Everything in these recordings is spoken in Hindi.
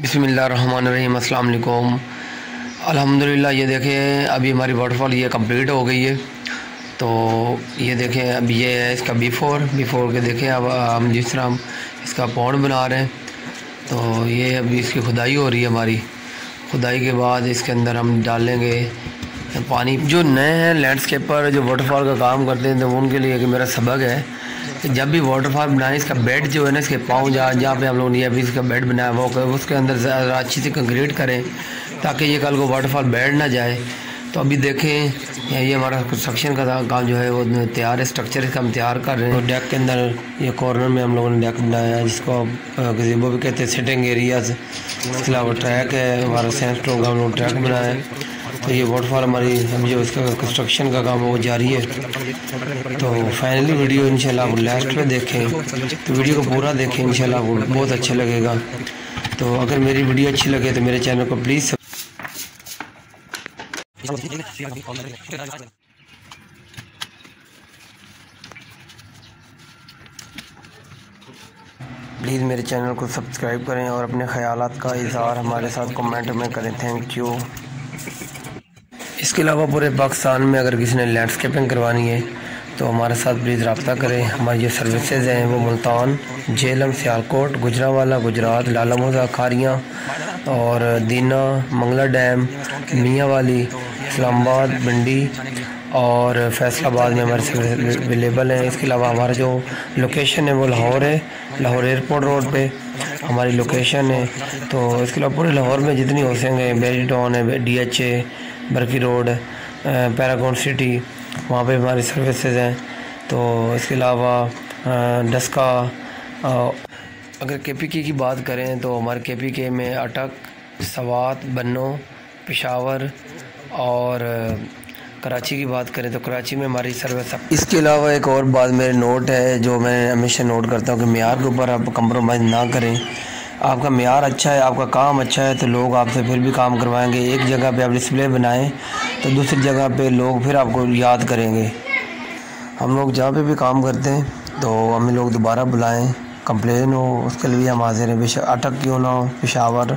बिसमीम अल्लाम अल्हम्दुलिल्लाह, ये देखें, अभी हमारी वाटरफॉल ये कंप्लीट हो गई है। तो ये देखें, अब ये है इसका बिफ़ोर बिफ़ोर के देखें, अब हम जिस तरह हम इसका पौंड बना रहे हैं तो ये अभी इसकी खुदाई हो रही है हमारी। खुदाई के बाद इसके अंदर हम डालेंगे पानी। जो नए हैं लैंडस्केपर जो वाटरफॉल का काम करते हैं तो उनके लिए कि मेरा सबक है जब भी वाटरफॉल बनाए, इसका बेड जो है ना, इसके पाँव जहाँ जहाँ पे हम लोग ने अभी इसका बेड बनाया, वो उसके अंदर अच्छी से कंक्रीट करें, ताकि ये कल को वाटरफॉल बैठ ना जाए। तो अभी देखें, ये हमारा कंस्ट्रक्शन का काम जो है, वो तैयार है स्ट्रक्चर इसका हम तैयार कर रहे हैं। तो डेक के अंदर, ये कॉर्नर में हम लोगों ने डेक बनाया है, जिसको गजीबो भी कहते हैं सिटिंग एरियाज़ इसके अलावा ट्रैक है, हमारा सेंस का हम लोग ट्रैक बनाया है। तो ये वाटरफॉल हमारी, हम जो इसका कंस्ट्रक्शन का काम है, वो जारी है। तो फाइनली वीडियो इंशाल्लाह आप लास्ट में देखें। तो वीडियो को पूरा देखें, इंशाल्लाह बहुत अच्छा लगेगा। तो अगर मेरी वीडियो अच्छी लगे तो मेरे चैनल को प्लीज़ प्लीज़ मेरे चैनल को सब्सक्राइब करें और अपने ख्याल का इजहार हमारे साथ कमेंट में करें। थैंक यू इसके अलावा पूरे पाकिस्तान में अगर किसी ने लैंडस्केपिंग करवानी है तो हमारे साथ प्लीज़ रबता करें। हमारी जो सर्विसेज़ हैं, वो मुल्तान जेलम सियालकोट, गुजरावाला, गुजरात लाला मोजा खारियाँ और दीना, मंगला डैम मियाँ वाली इस्लामाबाद भिंडी और फैसलाबाद में हमारे सर्विस अवेलेबल हैं। इसके अलावा हमारा जो लोकेशन है, वो लाहौर है, लाहौर एयरपोर्ट रोड पे हमारी लोकेशन है। तो इसके अलावा पूरे लाहौर में जितनी हो सकेंगे बेरी टाउन है D H A Barki road Paragon city, वहाँ पे हमारी सर्विसेज़ हैं। तो इसके अलावा डस्का अगर के पी के की बात करें तो हमारे के पी के में अटक, सवात, बन्नो, पेशावर और कराची की बात करें तो कराची में हमारी सर्विस इसके अलावा एक और बात मेरे नोट है, जो मैं हमेशा नोट करता हूँ कि मैार के ऊपर आप कंप्रोमाइज़ ना करें। आपका मैार अच्छा है, आपका काम अच्छा है तो लोग आपसे फिर भी काम करवाएँगे। एक जगह पे आप डिस्प्ले बनाएँ तो दूसरी जगह पे लोग फिर आपको याद करेंगे। हम लोग जहाँ पे भी काम करते हैं तो हमें लोग दोबारा बुलाएँ कंप्लेन हो, उसके लिए हम हाजिर हैं। अटक क्यों ना हो, पेशावर,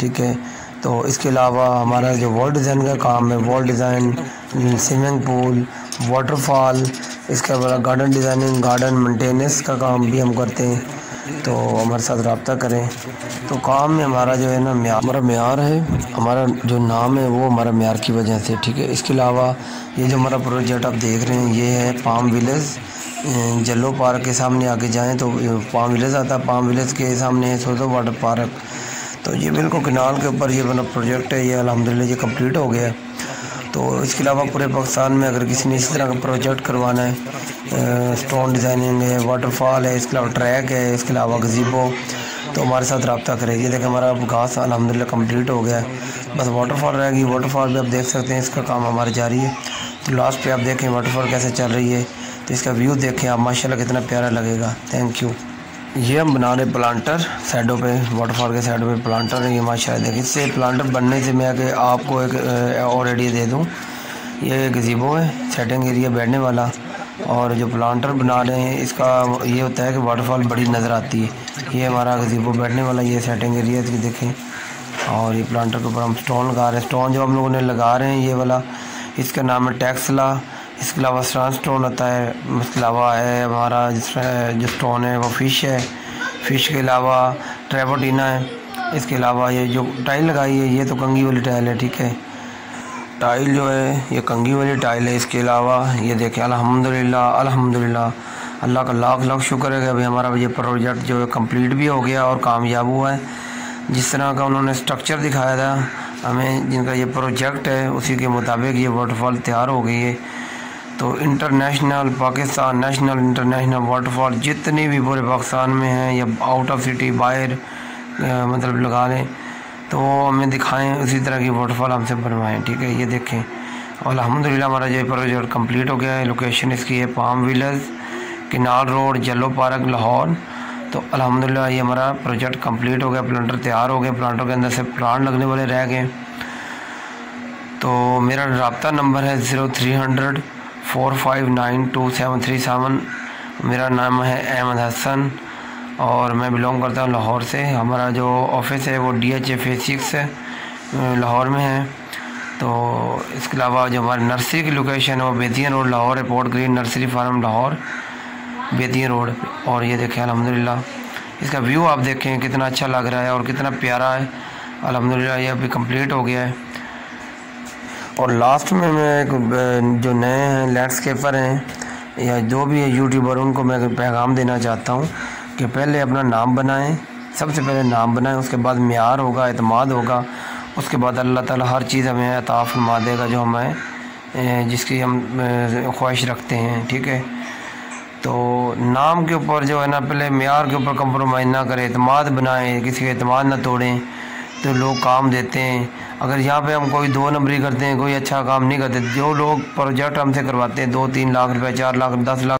ठीक है। तो इसके अलावा हमारा जो वॉल डिज़ाइन का काम है wall design swimming pool waterfall इसके अलावा गार्डन डिज़ाइनिंग गार्डन मेंटेनेंस का काम भी हम करते हैं। तो हमारे साथ रबता करें। तो काम में हमारा जो है ना हमारा मैार है। हमारा जो नाम है, वो हमारा मैार की वजह से, ठीक है? इसके अलावा ये जो हमारा प्रोजेक्ट आप देख रहे हैं, ये है पाम विलेज। जल्लो पार्क के सामने आके जाएँ तो पाम विलेज आता है। पाम विलेज के सामने है सोजो वाटर पार्क। तो ये बिल्कुल किनाल के ऊपर ये बना प्रोजेक्ट है। ये अलहमदिल्ला ये कंप्लीट हो गया। तो इसके अलावा पूरे पाकिस्तान में अगर किसी ने इस तरह का प्रोजेक्ट करवाना है स्टोन डिज़ाइनिंग है वाटरफॉल है, इसके अलावा ट्रैक है, इसके अलावा गजीबो तो हमारे साथ रबता करें ये देखें हमारा अब घास अलहमदिल्ला कंप्लीट हो गया है। बस वाटरफॉल रहेगी। वाटरफॉल भी आप देख सकते हैं, इसका काम हमारा जारी है। तो लास्ट पे आप देखें वाटरफॉल कैसे चल रही है। तो इसका व्यू देखें आप, माशाल्लाह कितना प्यारा लगेगा। थैंक यू ये हम बना रहे प्लांटर साइडों पे वाटरफॉल के साइडों पे प्लांटर ये माशाल्लाह देखिए, इससे प्लांटर बनने से मैं आपको एक और आइडिया दे दूँ। ये गजीबो है सेटिंग एरिया बैठने वाला, और जो प्लांटर बना रहे हैं, इसका ये होता है कि वाटरफॉल बड़ी नज़र आती है। ये हमारा गजीबो बैठने वाला, ये सेटिंग एरिया इसकी देखें। और ये प्लांटर के ऊपर हम स्टोन लगा रहे हैं। स्टोन जो हम लोगों ने लगा रहे हैं, ये वाला, इसका नाम है टैक्सला इसके अलावा स्ट्रान स्टोन होता है इसके अलावा है, हमारा जिस जो स्टोन है, वो फ़िश है। फ़िश के अलावा ट्रेवोटीना है। इसके अलावा ये जो टाइल लगाई है, ये तो कंगी वाली टाइल है, ठीक है। टाइल जो है, ये कंगी वाली टाइल है। इसके अलावा ये देखें अल्हम्दुलिल्लाह अल्हम्दुलिल्लाह। अल्लाह का लाख लाख शुक्र है कि अभी हमारा ये प्रोजेक्ट जो है कंप्लीट भी हो गया और कामयाब हुआ है। जिस तरह का उन्होंने स्ट्रक्चर दिखाया था, हमें जिनका ये प्रोजेक्ट है, उसी के मुताबिक ये वाटरफॉल तैयार हो गई है। तो international Pakistan national international waterfall जितने भी पूरे पाकिस्तान में हैं या आउट ऑफ़ सिटी बाहर मतलब लगा लें तो हमें दिखाएँ, उसी तरह की वाटरफॉल हमसे बनवाएँ, ठीक है? ये देखें। और अलहमदिल्ला हमारा ये प्रोजेक्ट कंप्लीट हो गया है लोकेशन इसकी है palm village canal road Jallo park Lahore तो अलहमदिल्ला ये हमारा प्रोजेक्ट कंप्लीट हो गया प्लान्टर तैयार हो गया प्लांटर के अंदर से प्लांट लगने वाले रह गए। तो मेरा रबता नंबर है zero three hundred four five nine two seven three seven. मेरा नाम है अहमद हसन और मैं बिलोंग करता हूँ लाहौर से। हमारा जो ऑफ़िस है वो D H A phase six Lahore में है। तो इसके अलावा जो हमारी नर्सरी की लोकेशन है वो बेतिया रोड, लाहौर है port green nursery farm, Lahore Bedian road. और ये देखें अलहमदिल्ला इसका व्यू आप देखें, कितना अच्छा लग रहा है और कितना प्यारा है। अलहमदिल्ला ये अभी कंप्लीट हो गया है। और लास्ट में मैं जो नए हैं लैंडस्केपर हैं, या जो भी है यूट्यूबर उनको मैं पैगाम देना चाहता हूँ कि पहले अपना नाम बनाएँ। सबसे पहले नाम बनाएँ, उसके बाद मैार होगा अतमाद होगा। उसके बाद अल्लाह ताला हर चीज़ हमें अता फरमा देगा जो हमें जिसकी हम ख्वाहिश रखते हैं, ठीक है? तो नाम के ऊपर जो है ना, पहले मैार के ऊपर कंप्रोमाइज़ ना करें अतमाद बनाएँ, किसी का अतमाद ना तोड़ें। तो लोग काम देते हैं। अगर यहाँ पे हम कोई दो नंबरी करते हैं, कोई अच्छा काम नहीं करते, जो लोग प्रोजेक्ट हमसे करवाते हैं, दो तीन लाख रुपए, चार लाख, दस लाख